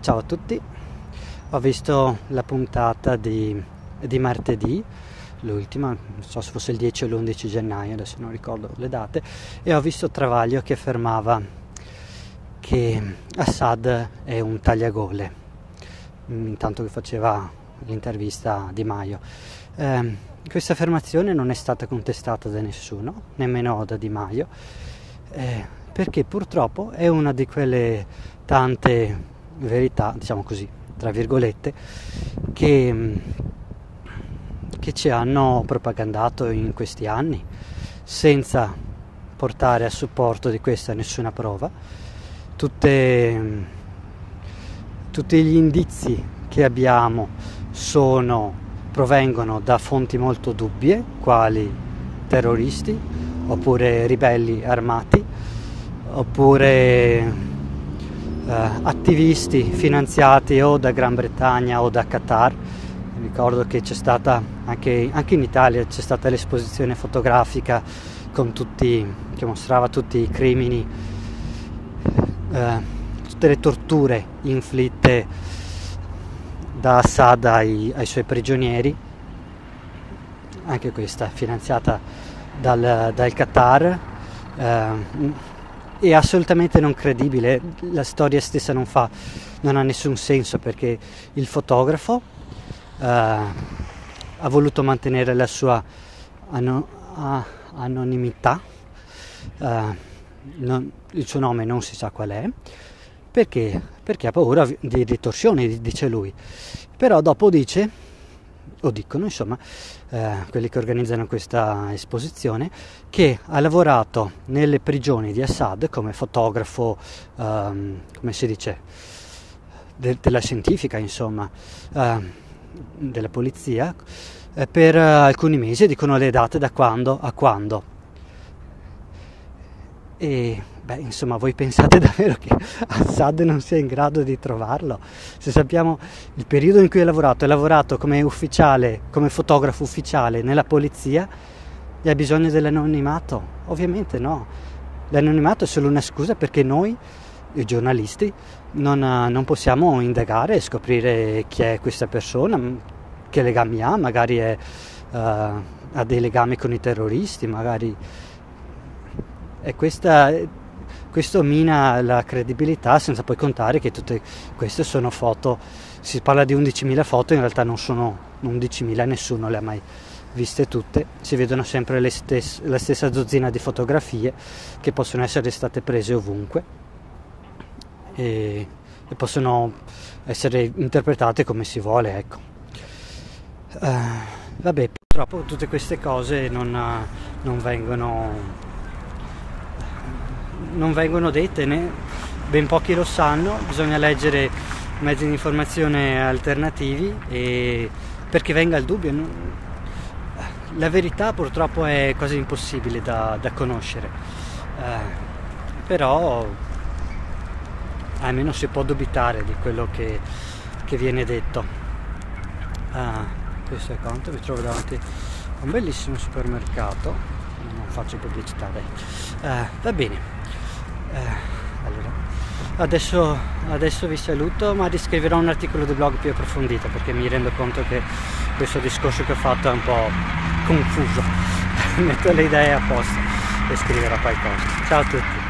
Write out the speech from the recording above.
Ciao a tutti, ho visto la puntata di, di martedì, l'ultima, non so se fosse il 10 o l'11 gennaio, adesso non ricordo le date, e ho visto Travaglio che affermava che Assad è un tagliagole, intanto che faceva l'intervista Di Maio. Eh, questa affermazione non è stata contestata da nessuno, nemmeno da Di Maio, eh, perché purtroppo è una di quelle tante verità, diciamo così, tra virgolette, che, che ci hanno propagandato in questi anni, senza portare a supporto di questa nessuna prova. Tutte, tutti gli indizi che abbiamo sono, provengono da fonti molto dubbie, quali terroristi, oppure ribelli armati, oppure eh, attivisti finanziati o da Gran Bretagna o da Qatar. Ricordo che c'è stata anche, anche in Italia c'è stata l'esposizione fotografica tutti, che mostrava tutti i crimini, eh, tutte le torture inflitte da Assad ai, ai suoi prigionieri, anche questa finanziata dal, dal Qatar. Eh, è assolutamente non credibile, la storia stessa non, fa, non ha nessun senso perché il fotografo uh, ha voluto mantenere la sua ano- anonimità, uh, non, il suo nome non si sa qual è, perché? perché ha paura di ritorsioni, dice lui. Però dopo dice o dicono insomma eh, quelli che organizzano questa esposizione che ha lavorato nelle prigioni di Assad come fotografo ehm, come si dice de- della scientifica insomma eh, della polizia eh, per alcuni mesi dicono le date da quando a quando. E beh, insomma, voi pensate davvero che Assad non sia in grado di trovarlo? Se sappiamo il periodo in cui ha lavorato, ha lavorato come ufficiale, come fotografo ufficiale nella polizia e ha bisogno dell'anonimato? Ovviamente no. L'anonimato è solo una scusa perché noi, i giornalisti, non, non possiamo indagare e scoprire chi è questa persona, che legami ha, magari è, uh, ha dei legami con i terroristi, magari e questa, questo mina la credibilità senza poi contare che tutte queste sono foto, si parla di 11.000 foto, in realtà non sono 11.000, nessuno le ha mai viste tutte, si vedono sempre stesse, la stessa dozzina di fotografie che possono essere state prese ovunque e, e possono essere interpretate come si vuole. Ecco. Uh, vabbè, purtroppo tutte queste cose non, non vengono non vengono dette, né ben pochi lo sanno, bisogna leggere mezzi di informazione alternativi e perché venga il dubbio. La verità purtroppo è quasi impossibile da, da conoscere, eh, però almeno si può dubitare di quello che, che viene detto. Ah, questo è quanto, mi trovo davanti a un bellissimo supermercato, non faccio pubblicità dai. Eh, va bene, eh, allora, adesso, adesso vi saluto, ma riscriverò un articolo di blog più approfondito perché mi rendo conto che questo discorso che ho fatto è un po' confuso. Metto le idee a posto e scriverò qualcosa. Ciao a tutti.